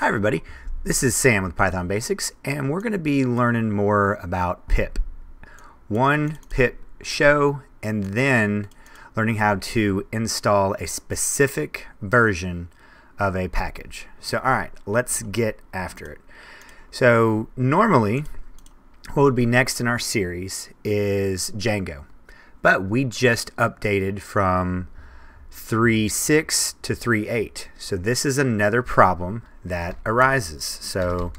Hi everybody, this is Sam with Python Basics and we're going to be learning more about pip. One pip show and then learning how to install a specific version of a package. So alright, let's get after it. So normally what would be next in our series is Django. But we just updated from 3.6 to 3.8. So this is another problem that arises. So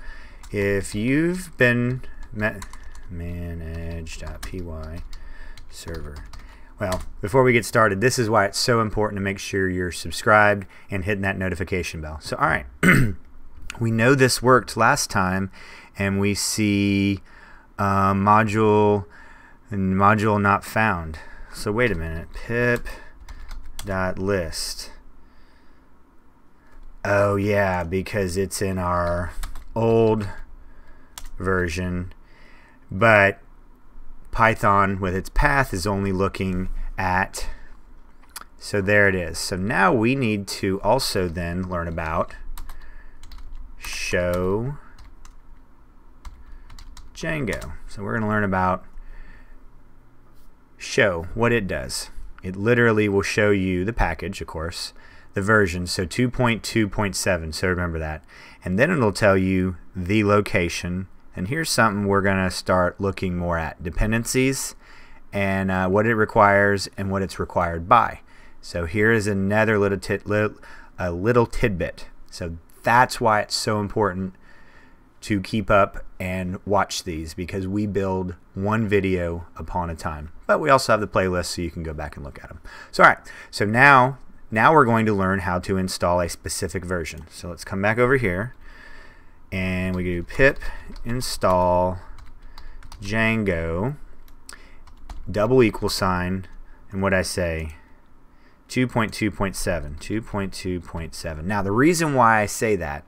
if you've been manage.py server. Well, before we get started, this is why it's so important to make sure you're subscribed and hitting that notification bell. So, all right, we know this worked last time, and we see uh, module and module not found. So wait a minute, pip dot list. Oh yeah, because it's in our old version, but Python with its path is only looking at so there it is. So now we need to also then learn about show Django. So we're going to learn about show, what it does. It literally will show you the package, of course, the version, so 2.2.7, so remember that. And then it'll tell you the location, and here's something we're going to start looking more at, dependencies, and uh, what it requires and what it's required by. So here is another little, tit, a little tidbit. So that's why it's so important to keep up and watch these because we build one video upon a time. But we also have the playlist so you can go back and look at them. So all right, so now now we're going to learn how to install a specific version. So let's come back over here and we do pip install Django double equal sign and what I say 2.2.7 2.2.7 now the reason why I say that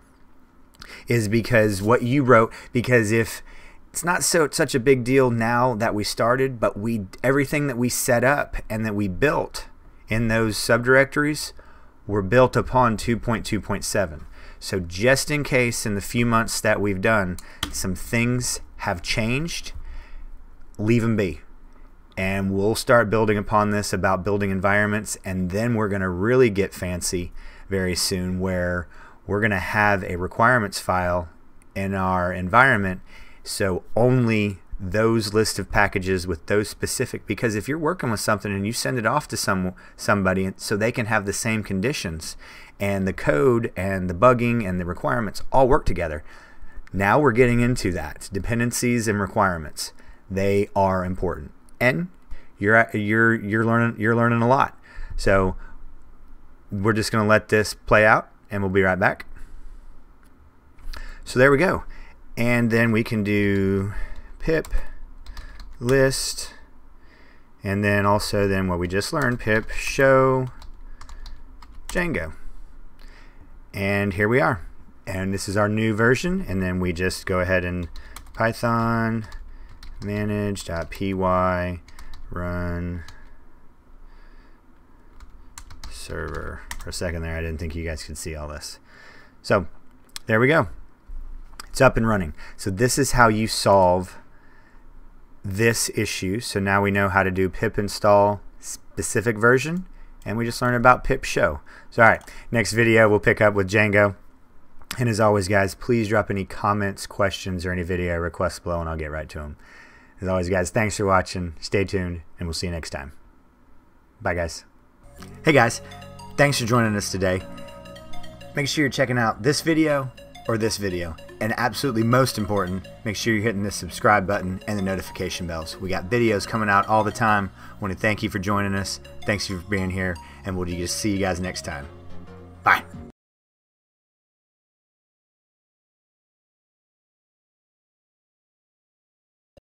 is because what you wrote because if it's not so such a big deal now that we started but we everything that we set up and that we built in those subdirectories were built upon 2.2.7. So just in case in the few months that we've done, some things have changed, leave them be. And we'll start building upon this about building environments, and then we're going to really get fancy very soon where we're going to have a requirements file in our environment. So only those list of packages with those specific because if you're working with something and you send it off to some somebody so they can have the same conditions and the code and the bugging and the requirements all work together. Now we're getting into that dependencies and requirements. They are important. And you're you're you're learning you're learning a lot. So we're just going to let this play out and we'll be right back. So there we go. And then we can do pip list and then also then what we just learned pip show Django. And here we are. And this is our new version. And then we just go ahead and python manage.py run server for a second there I didn't think you guys could see all this so there we go it's up and running so this is how you solve this issue. So now we know how to do pip install specific version and we just learned about pip show. So all right, next video we'll pick up with Django. And as always guys, please drop any comments, questions, or any video requests below and I'll get right to them. As always guys, thanks for watching, stay tuned, and we'll see you next time. Bye guys. Hey guys, thanks for joining us today. Make sure you're checking out this video or this video. And absolutely most important, make sure you're hitting the subscribe button and the notification bells. We got videos coming out all the time. I want to thank you for joining us. Thanks for being here, and we'll just see you guys next time. Bye.